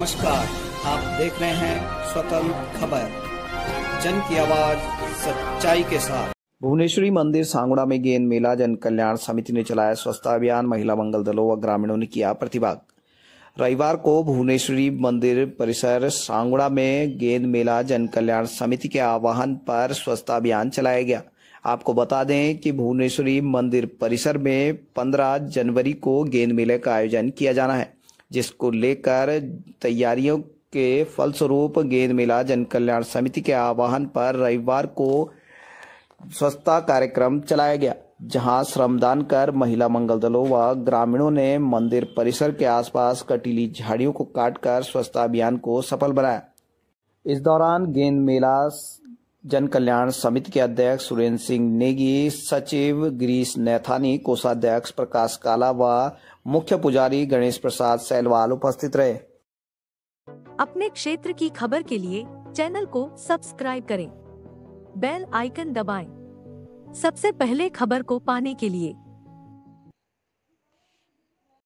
नमस्कार, आप देख रहे हैं स्वतंत्र खबर। जन की आवाज़ सच्चाई के साथ। भुवनेश्वरी मंदिर सांगुड़ा में गेंद मेला, जन कल्याण समिति ने चलाया स्वच्छता अभियान, महिला मंगल दलों व ग्रामीणों ने किया प्रतिभाग रविवार को भुवनेश्वरी मंदिर परिसर सांगुड़ा में गेंद मेला, जन कल्याण समिति के आह्वान पर स्वच्छता अभियान चलाया गया। आपको बता दें कि भुवनेश्वरी मंदिर परिसर में 15 जनवरी को गेंद मेले का आयोजन किया जाना है। जिसको लेकर तैयारियों के फलस्वरूप गेंद मेला। जन कल्याण समिति के आह्वान पर रविवार को स्वच्छता कार्यक्रम चलाया गया, जहाँ श्रमदान कर महिला मंगल दलों व ग्रामीणों ने मंदिर परिसर के आसपास कटीली झाड़ियों को काटकर स्वच्छता अभियान को सफल बनाया। इस दौरान गेंद मेला जन कल्याण समिति के अध्यक्ष सुरेंद्र सिंह नेगी, सचिव गिरीश नैथानी, कोषाध्यक्ष प्रकाश काला व मुख्य पुजारी गणेश प्रसाद सैलवाल उपस्थित रहे अपने क्षेत्र की खबर के लिए चैनल को सब्सक्राइब करें बेल आइकन दबाएँ। सबसे पहले खबर को पाने के लिए